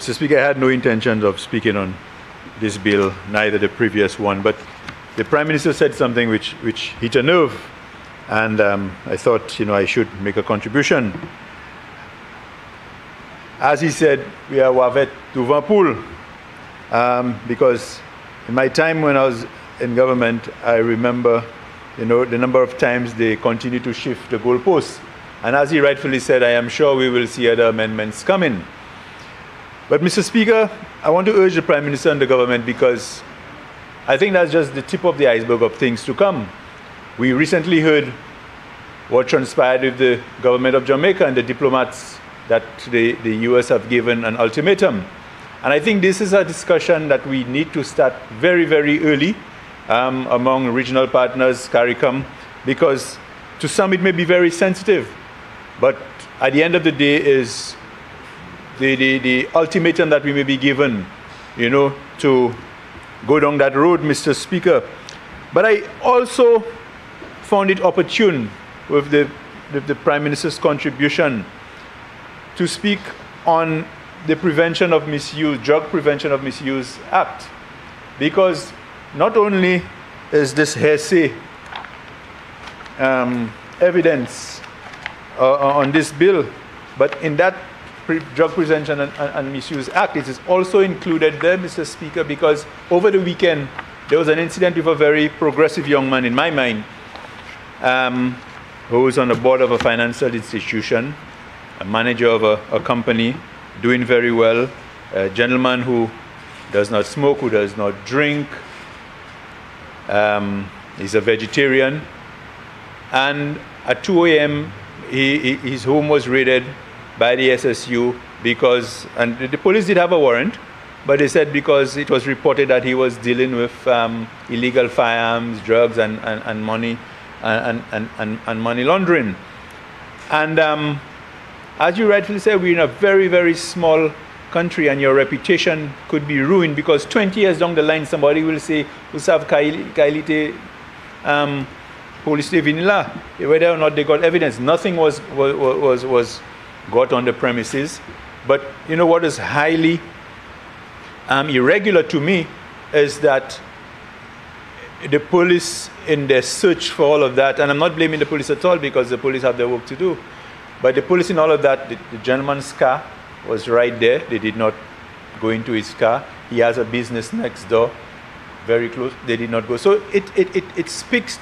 Mr. Speaker, I had no intentions of speaking on this bill, neither the previous one, but the Prime Minister said something which, which hit a nerve, and um, I thought, you know, I should make a contribution. As he said, we are wavet to Vanpool, um, because in my time when I was in government, I remember, you know, the number of times they continue to shift the goalposts. And as he rightfully said, I am sure we will see other amendments coming. But, Mr. Speaker, I want to urge the Prime Minister and the government because I think that's just the tip of the iceberg of things to come. We recently heard what transpired with the government of Jamaica and the diplomats that the, the US have given an ultimatum. And I think this is a discussion that we need to start very, very early um, among regional partners, CARICOM, because to some it may be very sensitive. But at the end of the day is the, the, the ultimatum that we may be given, you know, to go down that road, Mr. Speaker. But I also found it opportune with the, the, the Prime Minister's contribution to speak on the Prevention of Misuse, Drug Prevention of Misuse Act. Because not only is this hearsay um, evidence uh, on this bill, but in that Drug Prevention and, and, and, Misuse Act. It is also included there, Mr. Speaker, because over the weekend there was an incident with a very progressive young man, in my mind, um, who was on the board of a financial institution, a manager of a, a company, doing very well, a gentleman who does not smoke, who does not drink, um, he's a vegetarian, and at 2 a.m. He, he, his home was raided by the SSU because, and the police did have a warrant, but they said because it was reported that he was dealing with um, illegal firearms, drugs, and, and, and money, and, and, and, and, money laundering. And um, as you rightfully said, we're in a very, very small country, and your reputation could be ruined because 20 years down the line, somebody will say, Usav Kailite um, police vinila, whether or not they got evidence. Nothing was, was, was, was got on the premises. But you know what is highly um, irregular to me is that the police, in their search for all of that, and I'm not blaming the police at all because the police have their work to do, but the police in all of that, the, the gentleman's car was right there. They did not go into his car. He has a business next door, very close. They did not go. So it, it, it, it speaks